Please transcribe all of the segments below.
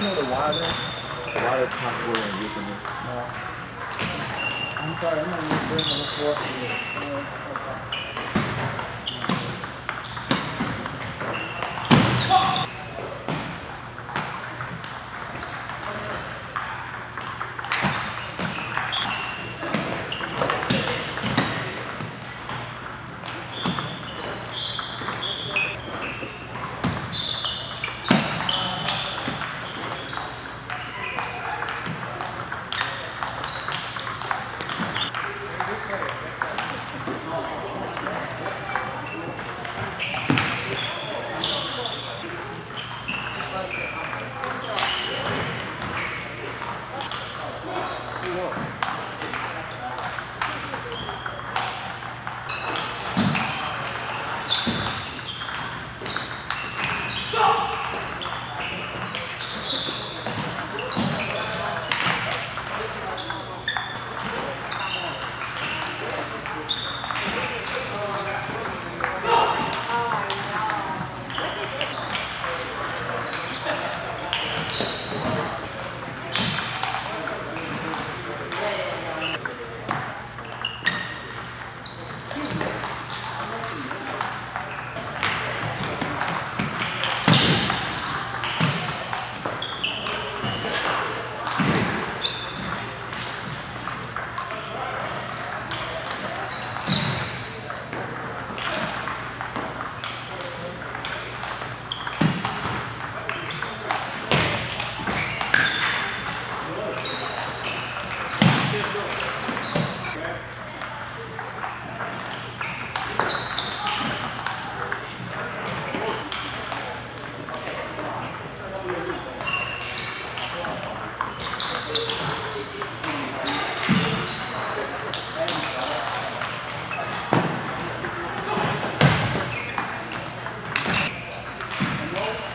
you know the wireless? The possible in using it. No. I'm sorry, I'm not using the floor.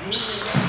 Amém.